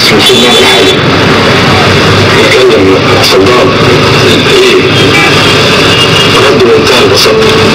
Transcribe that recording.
بس مش دعوه بحاجه نتكلم مع صدام إيه رد بمنتهى البساطه